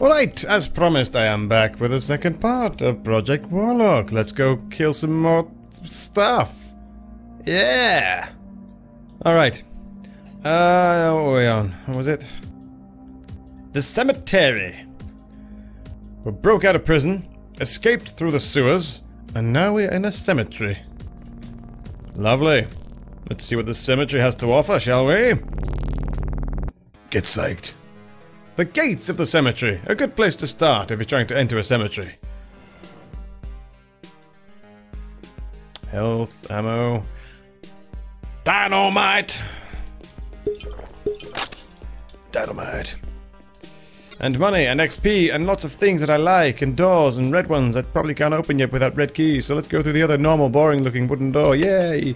Alright, as promised, I am back with the second part of Project Warlock. Let's go kill some more stuff. Yeah! Alright. Uh, what were we on? What was it? The cemetery. We broke out of prison, escaped through the sewers, and now we're in a cemetery. Lovely. Let's see what the cemetery has to offer, shall we? Get psyched. The gates of the cemetery. A good place to start if you're trying to enter a cemetery. Health, ammo. Dynamite! Dynamite. And money, and XP, and lots of things that I like, and doors, and red ones that probably can't open yet without red keys. So let's go through the other normal, boring looking wooden door. Yay!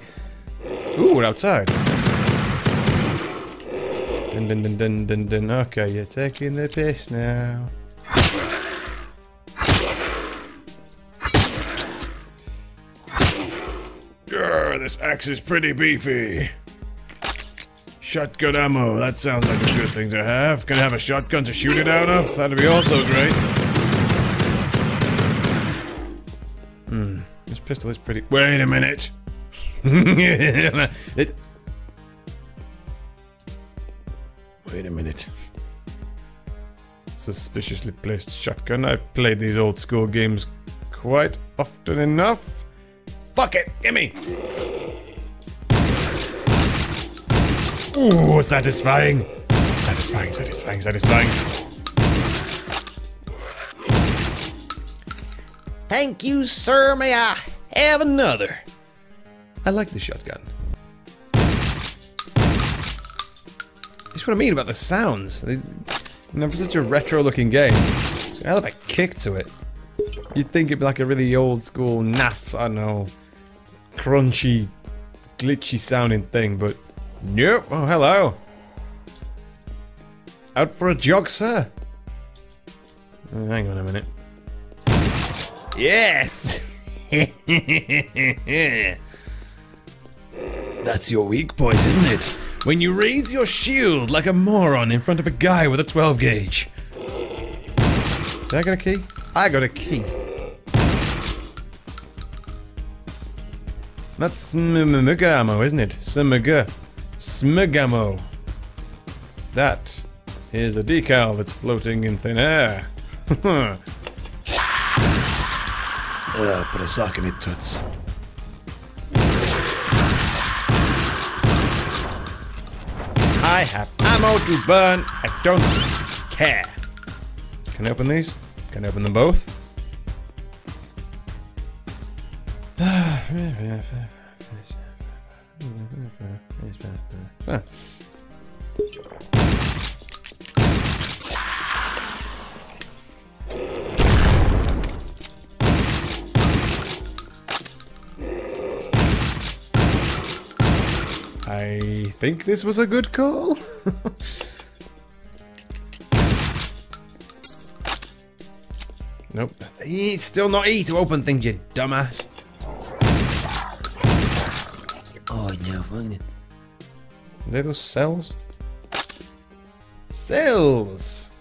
Ooh, we're outside. Dun dun dun dun dun dun. Okay, you're taking the piss now. Grr, this axe is pretty beefy. Shotgun ammo, that sounds like a good thing to have. Can I have a shotgun to shoot it out of? That'd be also great. Hmm, this pistol is pretty- Wait a minute! it Wait a minute. Suspiciously placed shotgun. I've played these old school games quite often enough. Fuck it, gimme! Ooh, satisfying! Satisfying, satisfying, satisfying. Thank you, sir. May I have another? I like the shotgun. That's what I mean about the sounds. They, for such a retro-looking game, it's a hell of a kick to it. You'd think it'd be like a really old school naff, I don't know, crunchy, glitchy sounding thing, but nope. Oh, hello. Out for a jog, sir? Oh, hang on a minute. Yes! That's your weak point, isn't it? When you raise your shield like a moron in front of a guy with a 12 gauge. Did I get a key? I got a key. That's smug ammo, isn't it? Smug. Smug ammo. That is a decal that's floating in thin air. uh, put a sock in it, toots. I have ammo to burn. I don't care. Can I open these? Can I open them both? I ah. Think this was a good call. nope. He's still not E to open things, you dumbass. Oh no, fucking. Are they those cells? Cells!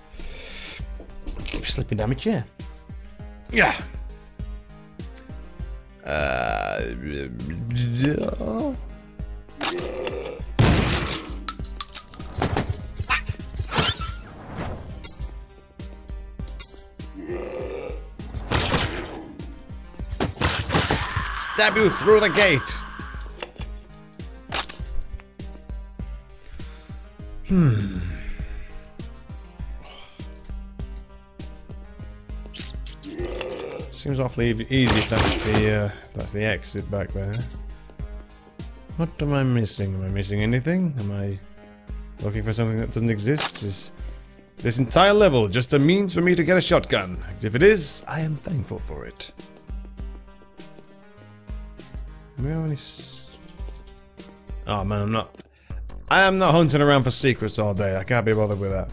Keep slipping down my chair. Yeah. Uh. Stab you through the gate. Hmm. Seems awfully easy if that's the uh, if that's the exit back there. What am I missing? Am I missing anything? Am I looking for something that doesn't exist? Is this entire level just a means for me to get a shotgun? If it is, I am thankful for it. Oh man, I'm not. I am not hunting around for secrets all day. I can't be bothered with that.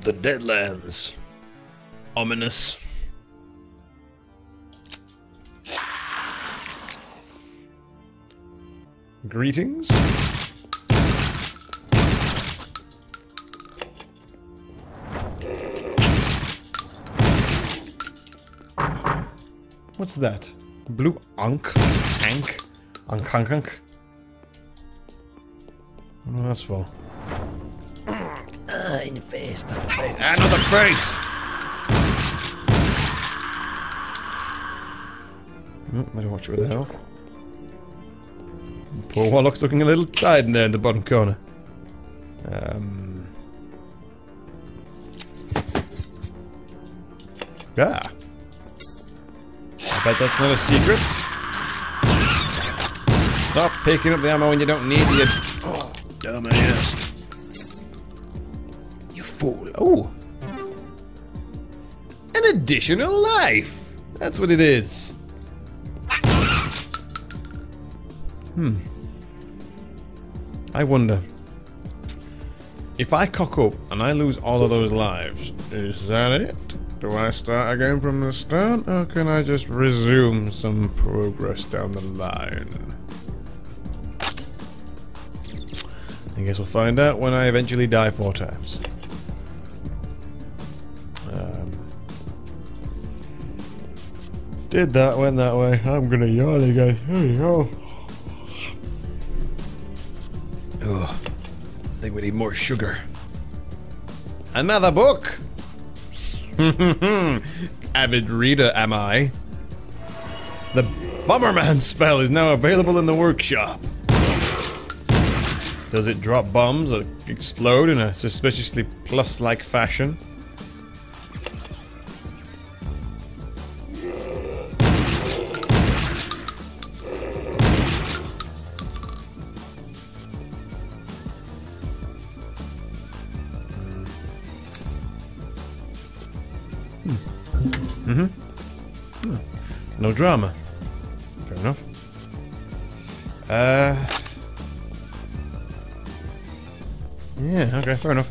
The Deadlands. Ominous. Greetings. What's that? Blue Ankh? Ankh? Ankh Ankh Ankh? What that's for? Ah, in the face. Another face! Oh, better watch it with the health. Poor Warlock's looking a little tired in there in the bottom corner. Um. Ah. Bet that's not a secret. Stop picking up the ammo when you don't need it. Oh, dumbass. You fool. Oh. An additional life. That's what it is. Hmm. I wonder. If I cock up and I lose all of those lives, is that it? Do I start again from the start, or can I just resume some progress down the line? I guess we'll find out when I eventually die four times. Um, did that, went that way. I'm gonna yawn again. Here we go. Ugh. I think we need more sugar. Another book! Avid reader am I. The Bomberman spell is now available in the workshop. Does it drop bombs or explode in a suspiciously plus-like fashion? No drama. Fair enough. Uh. Yeah, okay, fair enough.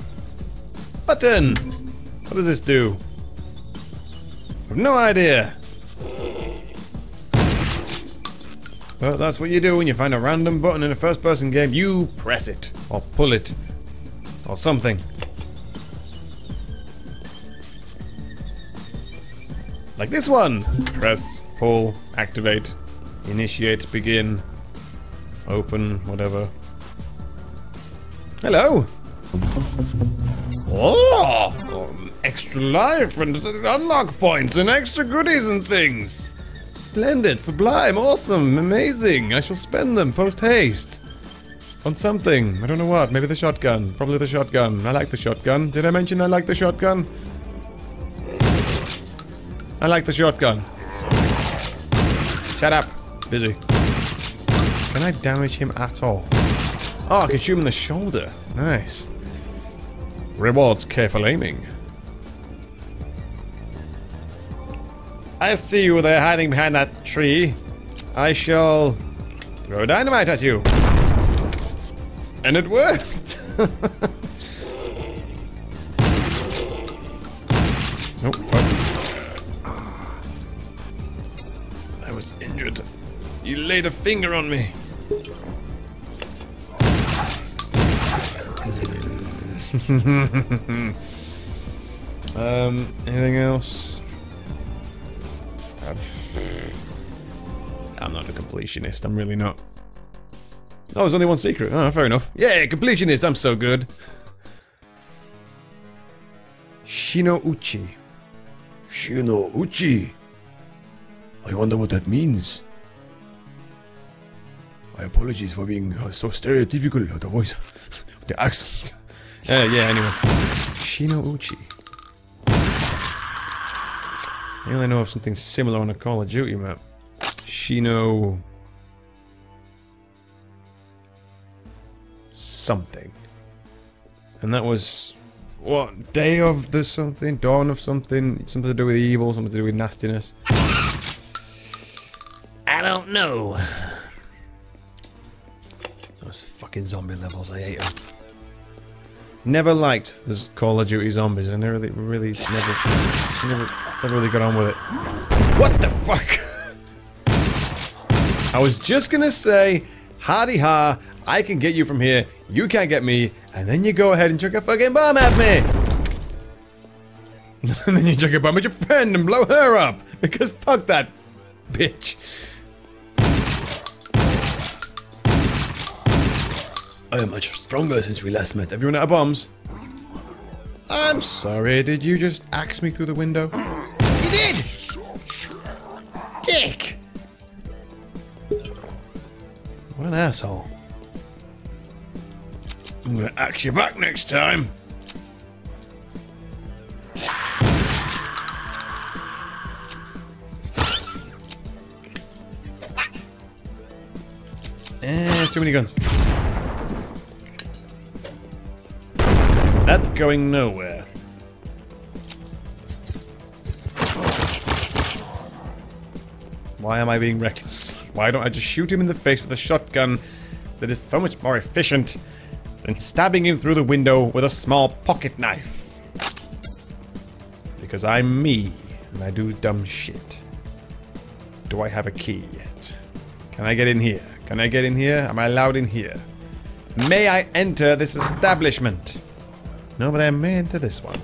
Button! What does this do? I've no idea. But that's what you do when you find a random button in a first person game. You press it, or pull it, or something. Like this one! Press, pull, activate, initiate, begin, open, whatever. Hello! Oh! extra life and unlock points and extra goodies and things! Splendid, sublime, awesome, amazing! I shall spend them post haste. On something. I don't know what. Maybe the shotgun. Probably the shotgun. I like the shotgun. Did I mention I like the shotgun? I like the shotgun. Shut up. Busy. Can I damage him at all? Oh, I can shoot him in the shoulder. Nice. Rewards careful aiming. I see you there hiding behind that tree. I shall throw dynamite at you. And it worked. laid a finger on me. um, anything else? I'm not a completionist. I'm really not. Oh, there's only one secret. Oh, fair enough. Yeah, completionist. I'm so good. Shino Uchi. Shino Uchi. I wonder what that means. My apologies for being uh, so stereotypical of the voice, the accent. Uh, yeah, anyway. Shino Uchi. I only know of something similar on a Call of Duty map. Shino... Something. And that was... What? Day of the something? Dawn of something? Something to do with evil, something to do with nastiness. I don't know. Fucking zombie levels, I hate them. Never liked this Call of Duty Zombies. I never really, really never, never, never really got on with it. What the fuck? I was just gonna say, hardy ha, I can get you from here, you can't get me, and then you go ahead and chuck a fucking bomb at me! and then you chuck a bomb at your friend and blow her up! Because fuck that bitch. I am much stronger since we last met. Everyone out of bombs? I'm sorry, did you just axe me through the window? You did! Dick! What an asshole. I'm gonna axe you back next time. Eh, too many guns. That's going nowhere. Why am I being reckless? Why don't I just shoot him in the face with a shotgun that is so much more efficient than stabbing him through the window with a small pocket knife? Because I'm me, and I do dumb shit. Do I have a key yet? Can I get in here? Can I get in here? Am I allowed in here? May I enter this establishment? No, but I may enter this one.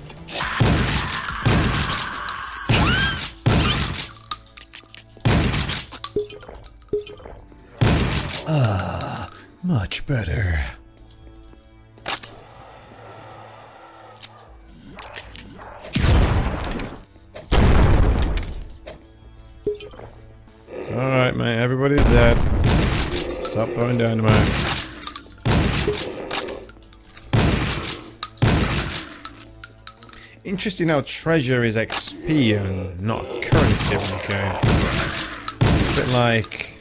Ah, much better. Alright, mate. Everybody's dead. Stop throwing dynamite. Interesting how treasure is XP and not currency of any kind. A bit like...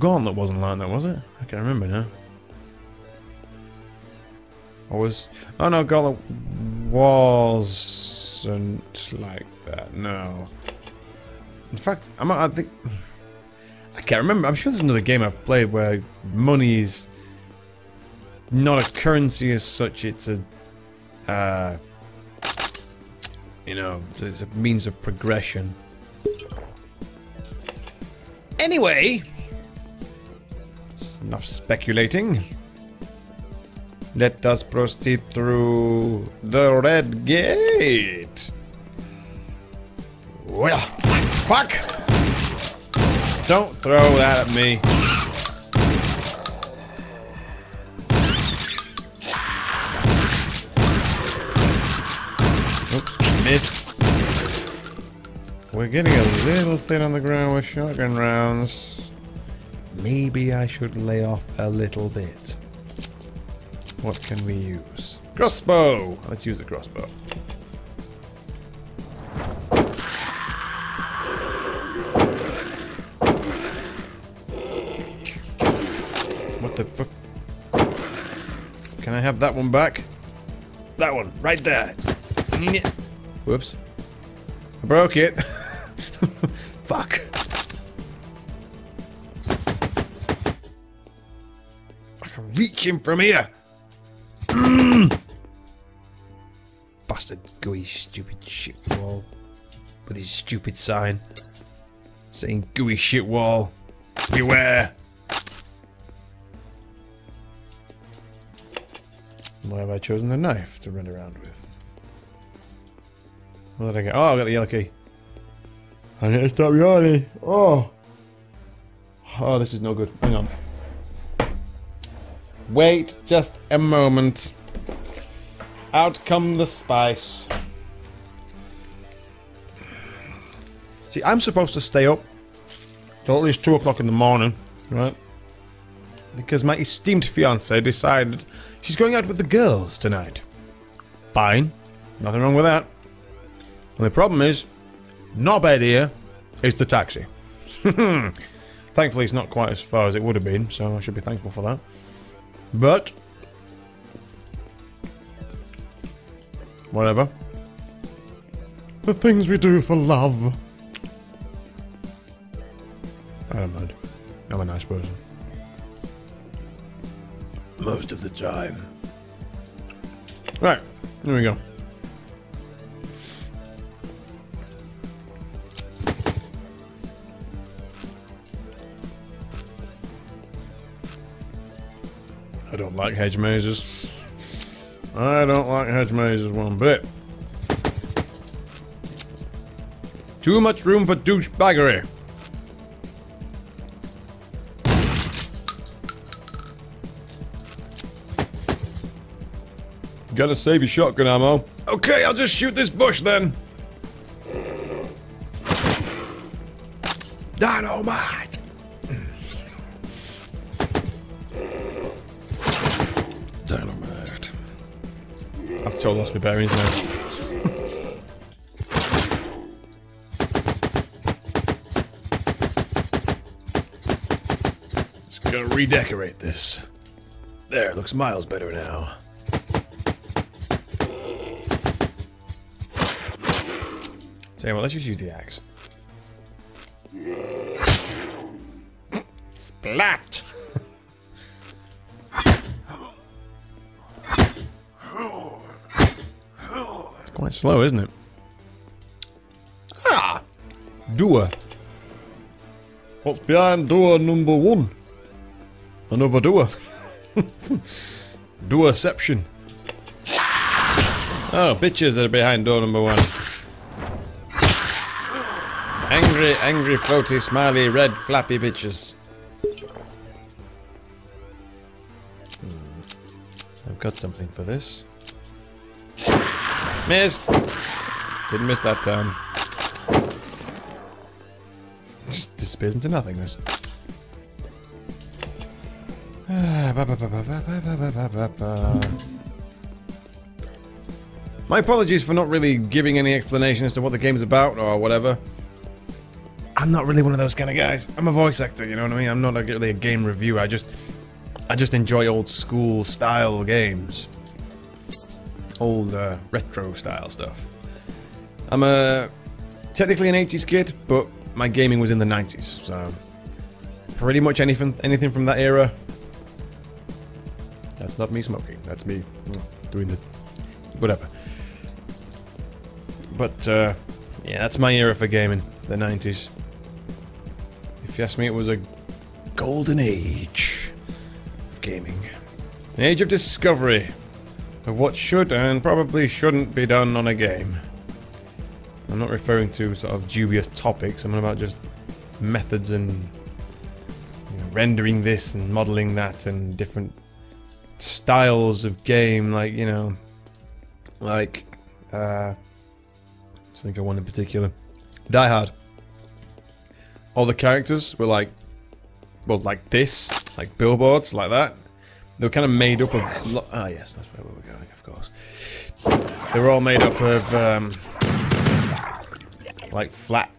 Gauntlet wasn't like that, was it? I can't remember now. I was... Oh no, Gauntlet wasn't like that, no. In fact, I'm, I think... I can't remember. I'm sure there's another game I've played where money is not a currency as such. It's a, uh, you know, it's, a means of progression. Anyway, enough speculating. Let us proceed through the red gate. Well, fuck! Don't throw that at me. Missed. We're getting a little thin on the ground with shotgun rounds. Maybe I should lay off a little bit. What can we use? Crossbow! Let's use the crossbow. What the fuck? Can I have that one back? That one, right there. Whoops. I broke it. Fuck. I can reach him from here. Bastard gooey stupid shit wall. With his stupid sign. Saying gooey shit wall. Beware. Why have I chosen the knife to run around with? What did I get? Oh, I got the yellow key. I need to stop yawning. Oh. Oh, this is no good. Hang on. Wait just a moment. Out come the spice. See, I'm supposed to stay up till at least 2 o'clock in the morning, right? Because my esteemed fiance decided she's going out with the girls tonight. Fine. Nothing wrong with that. And the problem is, not bad here is the taxi. Thankfully, it's not quite as far as it would have been, so I should be thankful for that. But, whatever. The things we do for love. I don't mind. I'm a nice person. Most of the time. Right, here we go. Don't like hedge mazes. I don't like hedge mazes one bit. Too much room for douchebaggery. Gotta save your shotgun ammo. Okay, I'll just shoot this bush then. Dynamite! I've lost my bearings now. Gotta redecorate this. There, looks miles better now. So what, let's just use the axe. Splat! Slow, isn't it? Ah! Door. What's behind door number one? Another door. Doorception. Oh, bitches are behind door number one. Angry, angry, floaty, smiley, red, flappy bitches. Hmm. I've got something for this. Missed. Didn't miss that time. Disappears into nothingness. My apologies for not really giving any explanation as to what the game's about or whatever. I'm not really one of those kind of guys. I'm a voice actor, you know what I mean? I'm not really a game reviewer. I just I just enjoy old school style games old uh, retro style stuff. I'm a technically an 80s kid, but my gaming was in the 90s, so pretty much anything, anything from that era. That's not me smoking. That's me doing the whatever. But uh, yeah, that's my era for gaming, the 90s. If you ask me, it was a golden age of gaming. An age of discovery of what should and probably shouldn't be done on a game. I'm not referring to sort of dubious topics, I'm about just methods and you know, rendering this and modeling that and different styles of game, like, you know, like, uh, just think of one in particular. Die Hard all the characters were like, well, like this, like billboards, like that. They were kind of made up of. Ah, yes, that's where we were going, of course. They were all made up of um, like flat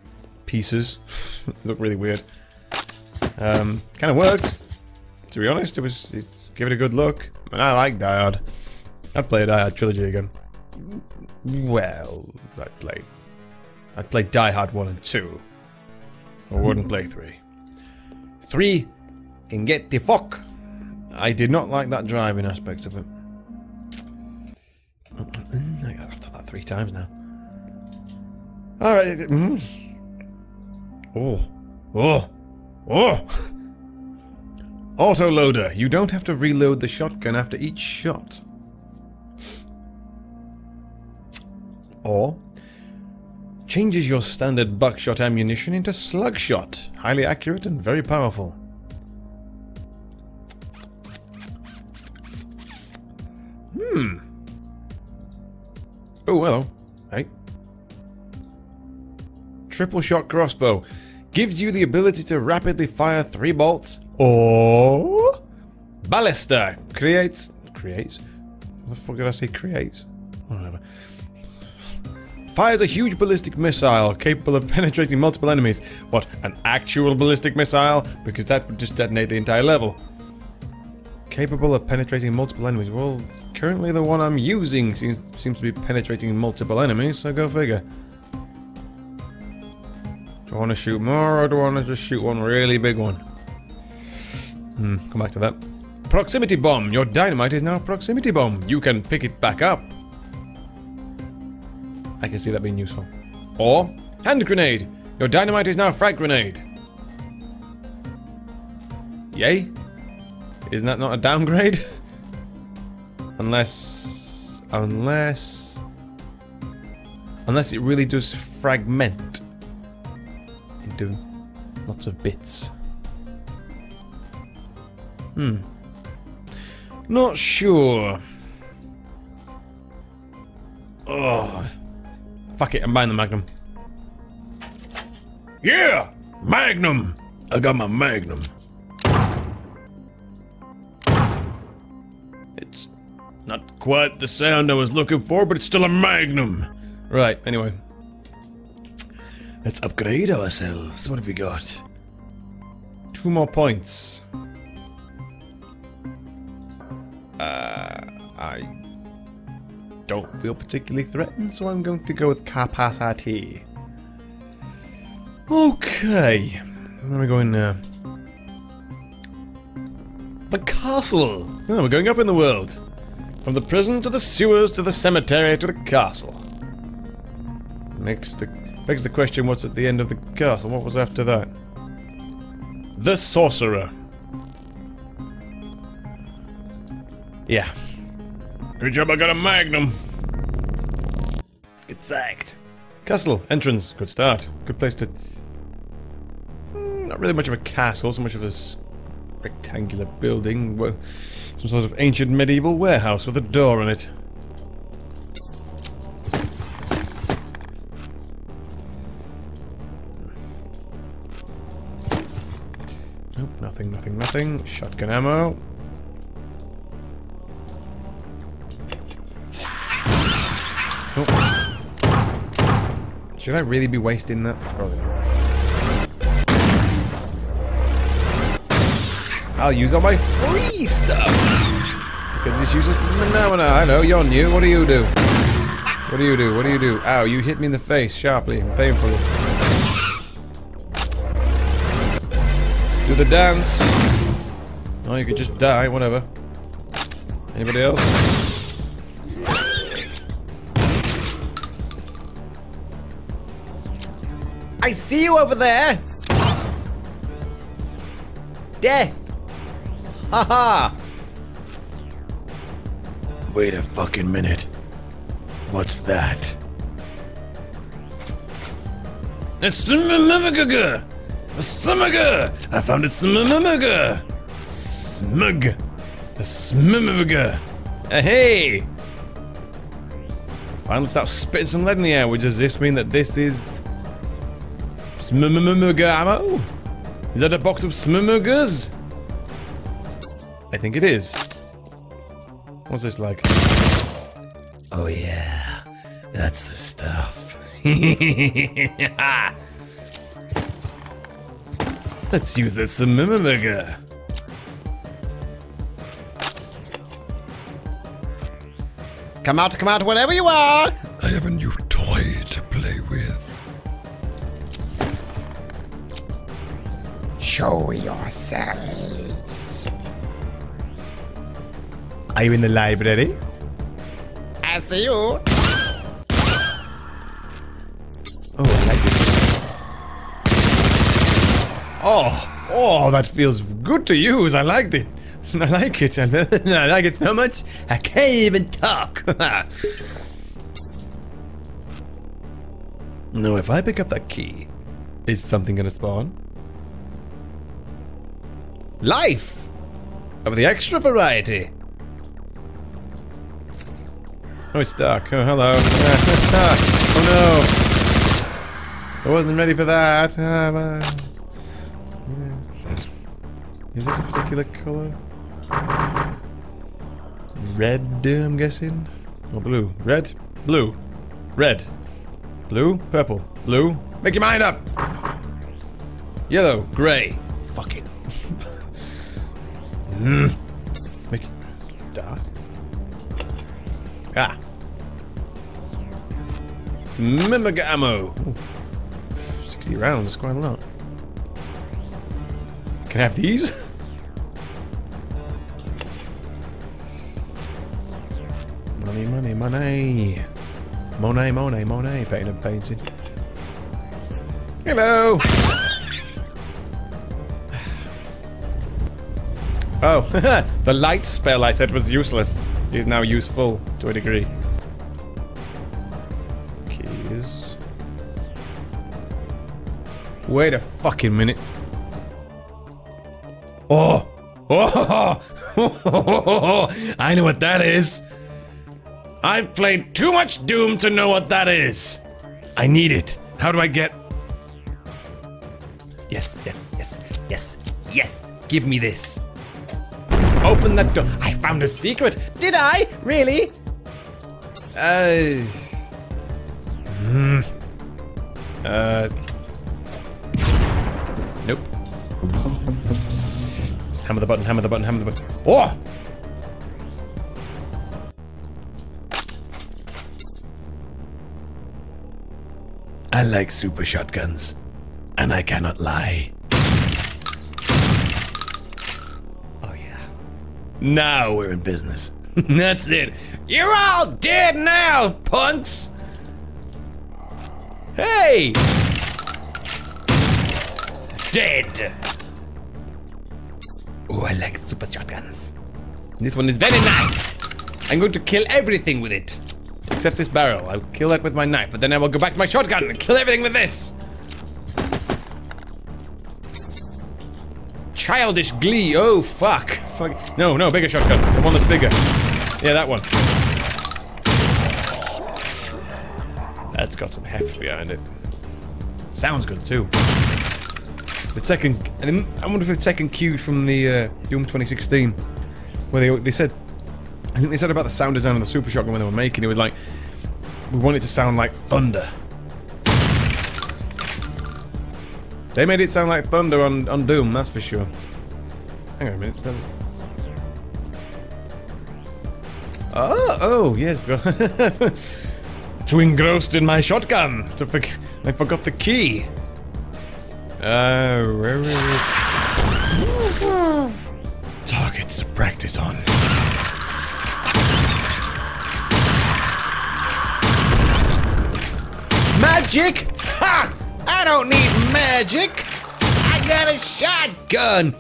pieces. Look really weird. Um, kind of worked. To be honest, it was. It, give it a good look. And I like Die Hard. I'd play Die Hard trilogy again. Well, I'd play. I'd play Die Hard 1 and 2. I wouldn't play 3. 3 can get the fuck. I did not like that driving aspect of it. I've done that three times now. Alright. Mm. Oh. Oh. Oh. Autoloader. You don't have to reload the shotgun after each shot. Or changes your standard buckshot ammunition into slugshot. Highly accurate and very powerful. Oh, hello. Hey. Triple shot crossbow. Gives you the ability to rapidly fire three bolts. Or... Ballista. Creates... Creates? What the fuck did I say creates? Whatever. Fires a huge ballistic missile capable of penetrating multiple enemies. What, an actual ballistic missile? Because that would just detonate the entire level. Capable of penetrating multiple enemies. Well, currently the one I'm using seems, seems to be penetrating multiple enemies, so go figure. Do I want to shoot more or do I want to just shoot one really big one? Hmm, come back to that. Proximity bomb. Your dynamite is now a proximity bomb. You can pick it back up. I can see that being useful. Or, hand grenade. Your dynamite is now a frag grenade. Yay? Isn't that not a downgrade? unless... Unless... Unless it really does fragment. into Lots of bits. Hmm. Not sure. Oh. Fuck it, I'm buying the Magnum. Yeah! Magnum! I got my Magnum. Not quite the sound I was looking for, but it's still a Magnum. Right, anyway. Let's upgrade ourselves. What have we got? Two more points. Uh, I don't feel particularly threatened, so I'm going to go with capacity. Okay. Are we going now? The castle! Oh, we're going up in the world. From the prison to the sewers to the cemetery to the castle. Makes the begs the question what's at the end of the castle? What was after that? The sorcerer. Yeah. Good job I got a Magnum. Exact. Castle entrance. Good start. Good place to. Mm, Not really much of a castle, so much of a rectangular building. Well, some sort of ancient medieval warehouse with a door on it. Nope, nothing, nothing, nothing. Shotgun ammo. Oh. Should I really be wasting that? Probably not. I'll use all my free stuff! Because this uses phenomena. I know, you're new. What do you do? What do you do? What do you do? Ow, you hit me in the face sharply and painfully. Let's do the dance. Oh, you could just die, whatever. Anybody else? I see you over there! Death! Haha! Wait a fucking minute. What's that? It's Smugga! Smugga! I found it Smugga! Smug! A Smugga! Uh, hey! Finally start spitting some lead in the air, which does this mean that this is... Smugga ammo? Is that a box of Smuggas? I think it is. What's this like? Oh yeah, that's the stuff. Let's use this Smugga. Come out, come out, wherever you are! I have a new toy to play with. Show yourselves. Are you in the library? I see you. Oh, I like this. Oh, oh, that feels good to use. I liked it. I like it. I like it so much. I can't even talk. now, if I pick up that key, is something gonna spawn? Life of the extra variety. Oh, it's dark. Oh, hello. oh no. I wasn't ready for that. Ah, Is this a particular color? Red, I'm guessing? Or blue? Red? Blue. Red. Blue? Purple. Blue? Make your mind up! Yellow. Grey. Fucking. mm. Make it's dark. Smimmiga ammo. Ooh. 60 rounds is quite a lot. Can I have these? money, money, money. Monet, Monet, Monet. Painting and painting. Hello! Oh, the light spell I said was useless is now useful to a degree. Wait a fucking minute. Oh! Oh! I know what that is. I've played too much Doom to know what that is. I need it. How do I get. Yes, yes, yes, yes, yes. Give me this. Open that door. I found a secret. Did I? Really? Uh. Hmm. Uh. Just hammer the button, hammer the button, hammer the button. Oh! I like super shotguns, and I cannot lie. Oh, yeah. Now we're in business. That's it. You're all dead now, punks! Hey! Dead! Oh, I like super shotguns. This one is very nice. I'm going to kill everything with it. Except this barrel. I'll kill that with my knife, but then I will go back to my shotgun and kill everything with this. Childish glee. Oh, fuck. Fuck. No, no, bigger shotgun. The one that's bigger. Yeah, that one. That's got some heft behind it. Sounds good too. The second, and I wonder if the second cue from the uh, Doom 2016, where they they said, I think they said about the sound design of the Super Shotgun when they were making it was like, we want it to sound like thunder. They made it sound like thunder on on Doom, that's for sure. Hang on a minute. Oh, oh, yes. Too engrossed in my shotgun. To forg I forgot the key. Uh, where is it? Targets to practice on. Magic? Ha! I don't need magic. I got a shotgun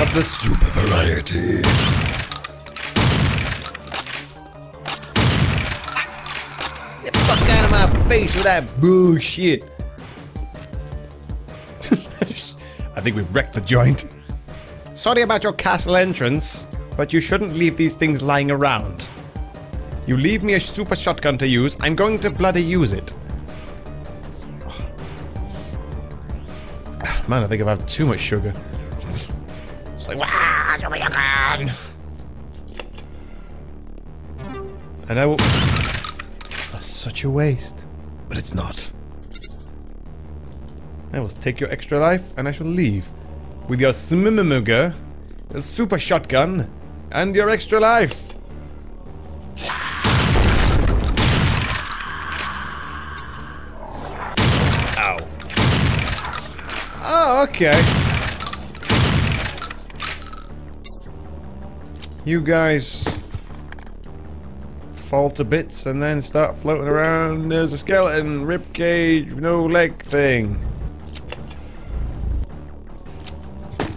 of the super variety. Get the fuck out of my face with that bullshit. Think we've wrecked the joint. Sorry about your castle entrance, but you shouldn't leave these things lying around. You leave me a super shotgun to use, I'm going to bloody use it. Man, I think I've had too much sugar. It's like, wow, super shotgun! And I will. That's such a waste. But it's not. I will take your extra life and I shall leave. With your Smimmuga, your super shotgun, and your extra life. Ow. Oh, okay. You guys fall to bits and then start floating around. There's a skeleton, rib cage, no leg thing.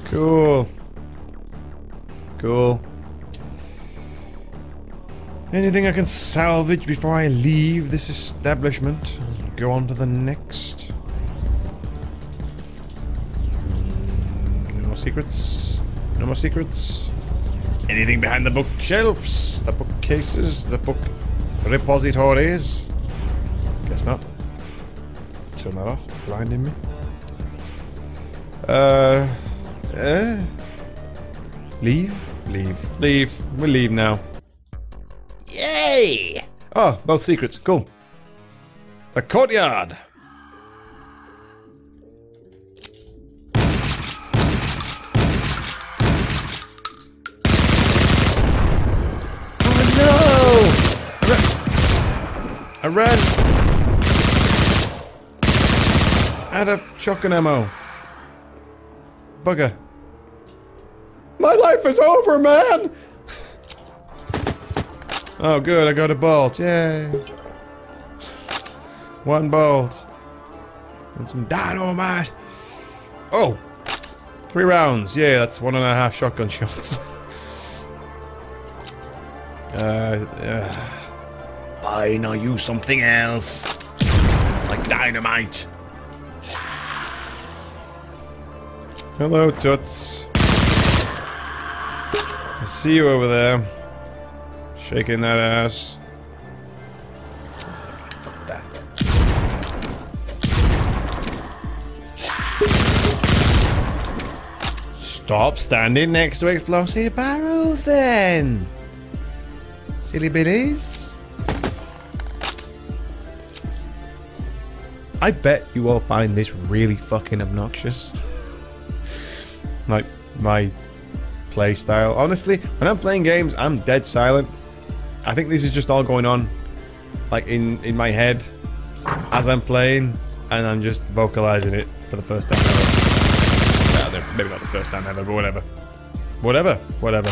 Cool. Cool. Anything I can salvage before I leave this establishment? Go on to the next. No more secrets. No more secrets. Anything behind the bookshelves, the bookcases, the book repositories? Guess not. Turn that off. Blinding me. Uh. Uh. Leave? Leave. Leave. We'll leave now. Yay! Oh, both secrets. Cool. The courtyard. Oh no! I ran. Out of shotgun ammo. Bugger. My life is over, man! Oh, good, I got a bolt. Yay. One bolt. And some dynamite. Oh! Three rounds. Yeah, that's one and a half shotgun shots. uh, uh, Fine, I'll use something else. Like dynamite. Hello, Toots. See you over there. Shaking that ass. Stop standing next to explosive barrels then! Silly billies. I bet you all find this really fucking obnoxious. like, my play style. Honestly, when I'm playing games, I'm dead silent. I think this is just all going on, like, in, in my head as I'm playing, and I'm just vocalizing it for the first time ever. Maybe not the first time ever, but whatever. Whatever. Whatever.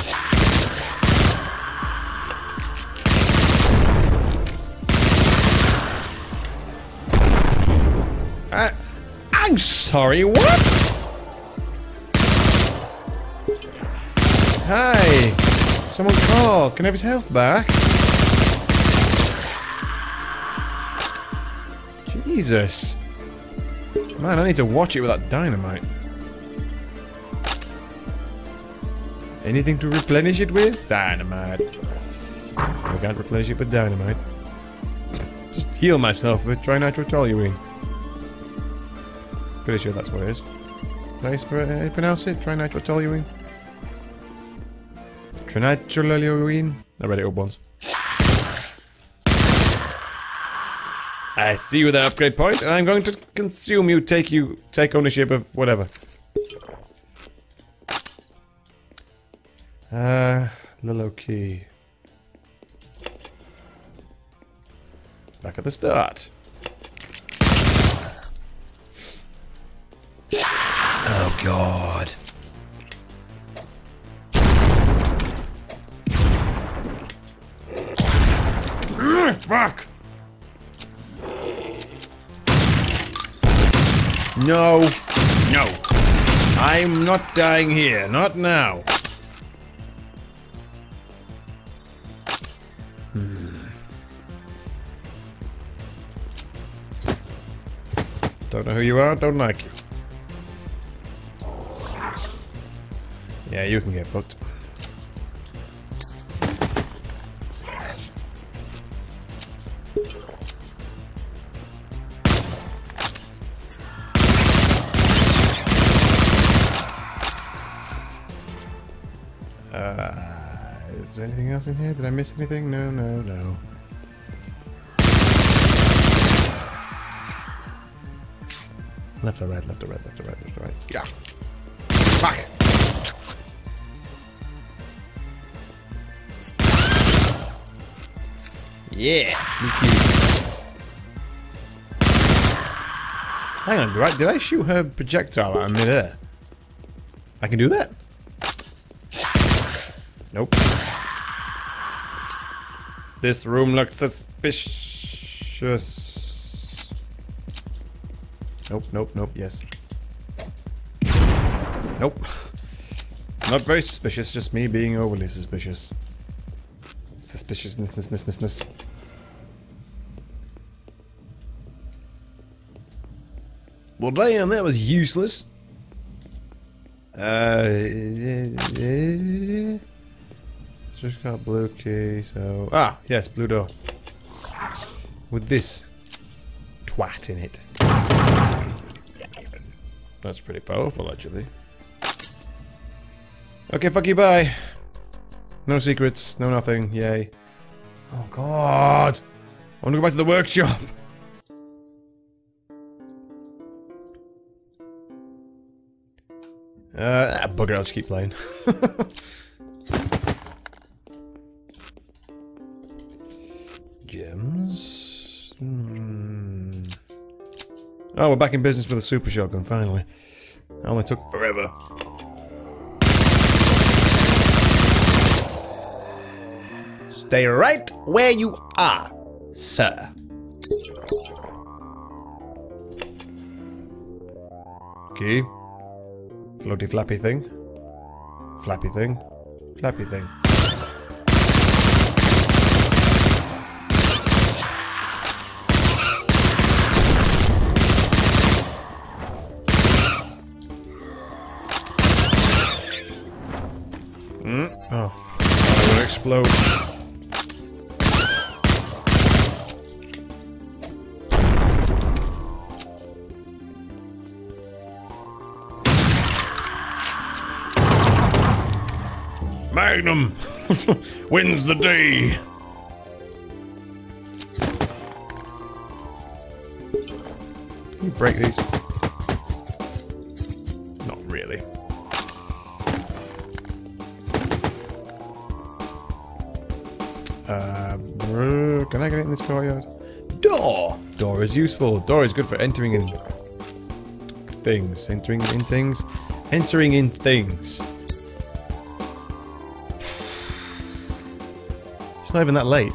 I, I'm sorry, what? Hi! Someone called. Can I have his health back? Jesus. Man, I need to watch it with that dynamite. Anything to replenish it with? Dynamite. I can't replenish it with dynamite. Just heal myself with trinitrotoluene. Pretty sure that's what it is. Sp- uh, pronounce it? Trinitrotoluene? Trinitrotoluene? I read it up once. I see you with that upgrade point, and I'm going to consume you, take you, take ownership of whatever. Uh, Lilo key. Back at the start. Oh god. Fuck! No. No. I'm not dying here. Not now. Hmm. Don't know who you are, don't like you. Yeah, you can get fucked. In here? Did I miss anything? No, no, no. Left or right, left or right, left or right, left or right. Yeah. Fuck. Yeah. Hang on, did I, did I shoot her projectile out of midair? I can do that? Nope. This room looks suspicious. Nope, nope, nope, yes. Nope. Not very suspicious, just me being overly suspicious. Suspiciousness. Well, damn, that was useless. Uh, just got blue key, so... Ah, yes, blue door. With this twat in it. That's pretty powerful, actually. Okay, fuck you, bye. No secrets, no nothing, yay. Oh, God. I want to go back to the workshop. Uh, ah, bugger, I'll just keep playing. Oh, we're back in business with a super shotgun, finally. That only took forever. Stay right where you are, sir. Okay. Floaty flappy thing. Flappy thing. Flappy thing. Explode. Magnum wins the day. Can you break these? This courtyard? Door! Door is useful. Door is good for entering in things. Entering in things. Entering in things. It's not even that late.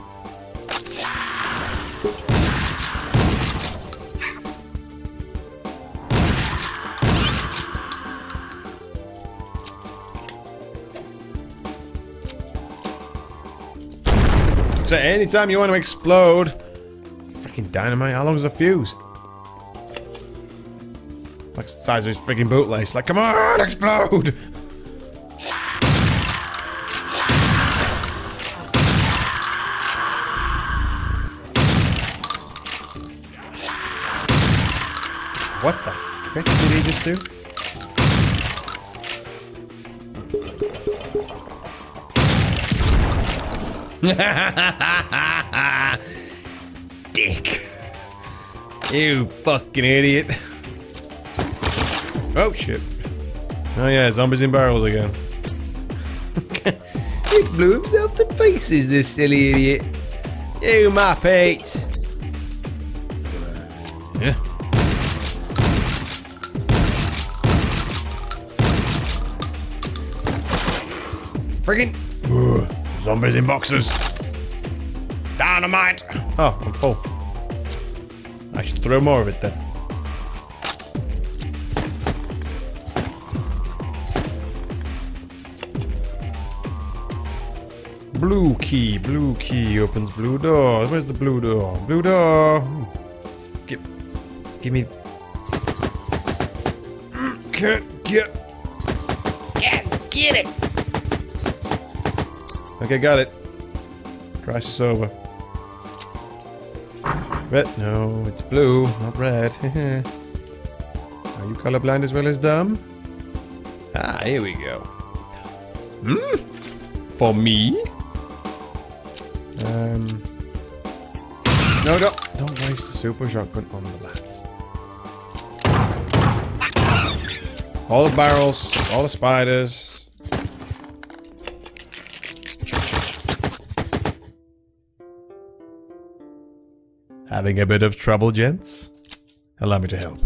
Anytime you want to explode, freaking dynamite. How long is the fuse? Like the size of his freaking bootlace. Like, come on, explode! What the frick did he just do? Dick. You fucking idiot. Oh shit. Oh yeah, zombies in barrels again. he blew himself to pieces, this silly idiot. You muppet. Yeah. Friggin' zombies in boxes. Dynamite. Oh, I'm full. I should throw more of it then. Blue key, blue key opens blue door. Where's the blue door? Blue door. Give, give me. Can't get. Get, get it. Okay, got it. Crisis over. Red? No, it's blue, not red. Are you colorblind as well as dumb? Ah, here we go. Hmm? For me? Um. No, don't, don't waste the super shotgun on the bats. All the barrels, all the spiders. Having a bit of trouble, gents? Allow me to help.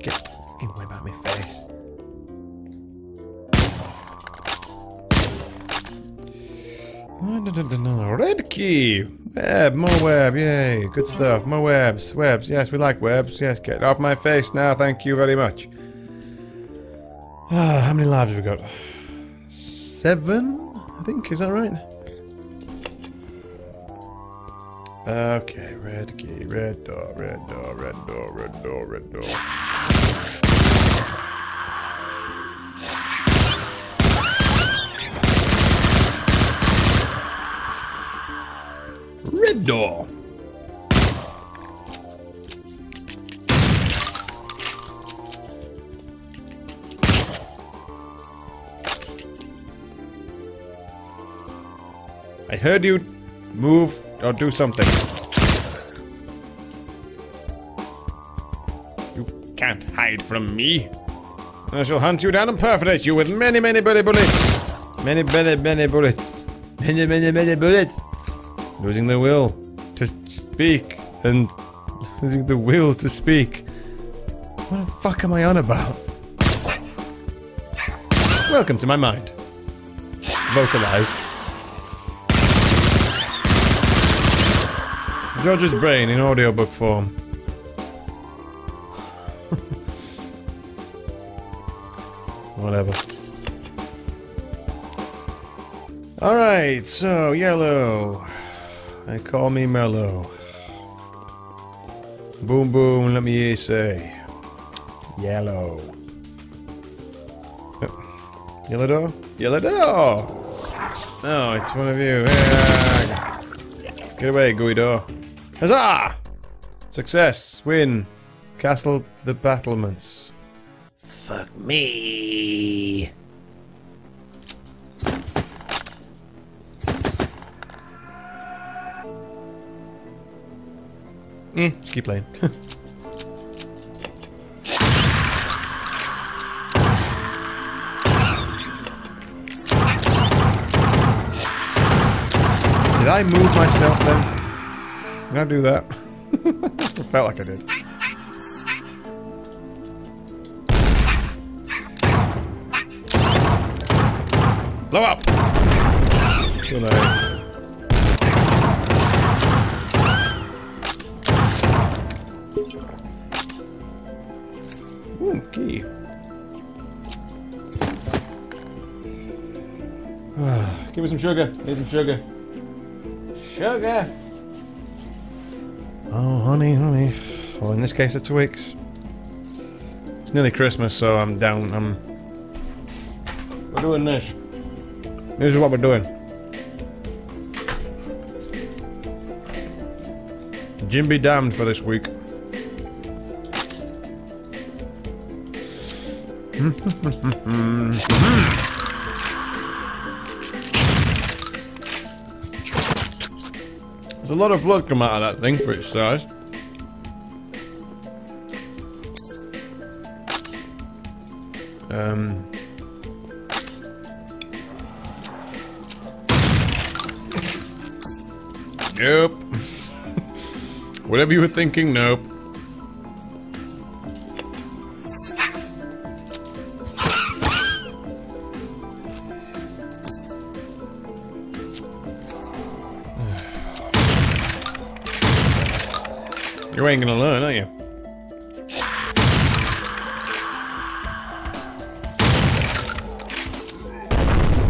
Get away about my face. No. Red key! Web, more web, yay. Good stuff. More webs, webs. Yes, we like webs. Yes, get off my face now. Thank you very much. Ah, how many lives have we got? Seven, I think. Is that right? Okay, red key, red door, red door, red door, red door, red door. Red door. I heard you move or do something. You can't hide from me. I shall hunt you down and perforate you with many, many, many bullets. Many, many, many bullets. Many, many, many bullets. Losing the will to speak and losing the will to speak. What the fuck am I on about? Welcome to my mind. Vocalized. George's brain in audiobook form. Whatever. Alright, so yellow. They call me mellow. Boom boom, let me say. Yellow. Yellow door? Yellow door! No, it's one of you. Yeah. Get away, door. Huzzah! Success. Win. Castle the battlements. Fuck me. Eh, keep playing. Did I move myself then? Did I do that? Felt like I did. Blow up! Late. Ooh, key. Give me some sugar. Need some sugar. Sugar! Oh, honey, honey. Well, in this case, it's Twix. It's nearly Christmas, so I'm down. I'm. We're doing this. This is what we're doing. gym be damned for this week. lot of blood come out of that thing for its size. Um. Nope. Whatever you were thinking, nope. You ain't gonna learn, are you?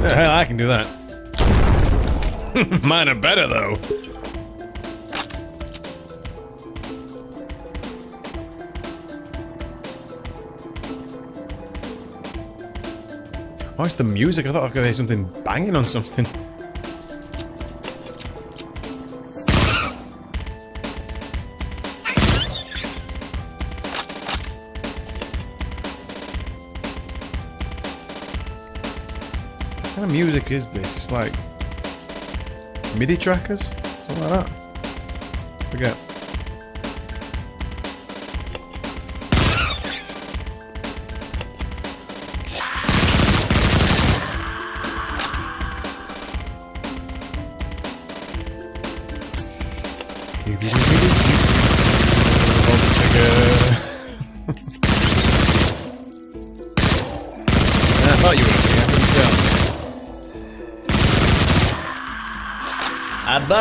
Yeah, hell, I can do that. Mine are better, though. Oh, it's the music. I thought I could hear something banging on something. Music is this? It's like MIDI trackers? Something like that. Forget.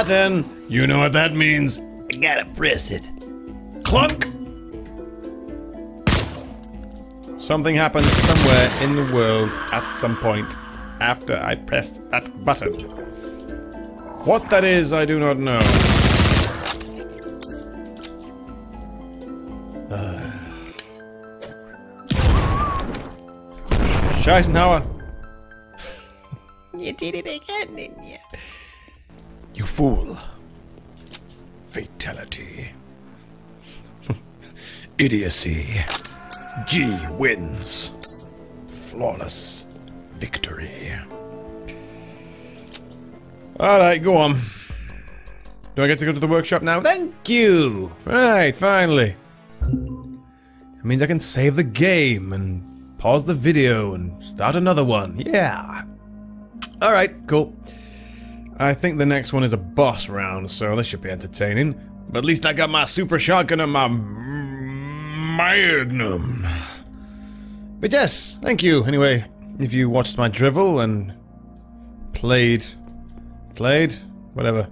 Button. You know what that means. I gotta press it. Clunk. Something happened somewhere in the world at some point after I pressed that button. What that is, I do not know. Uh. Eisenhower. You did it again, didn't you? You fool. Fatality. Idiocy. G wins. Flawless victory. Alright, go on. Do I get to go to the workshop now? Thank you! Right, finally. That means I can save the game and pause the video and start another one. Yeah. Alright, cool. I think the next one is a boss round, so this should be entertaining. But at least I got my super shotgun and my magnum. But yes, thank you. Anyway, if you watched my drivel and played Played? Whatever.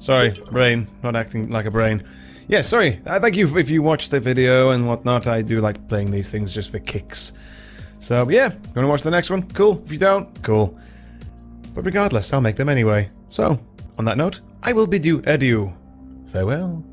Sorry, brain. Not acting like a brain. Yeah, sorry. I thank you if you watched the video and whatnot. I do like playing these things just for kicks. So, yeah. You wanna watch the next one? Cool. If you don't, cool. But regardless, I'll make them anyway. So, on that note, I will bid you adieu. Farewell.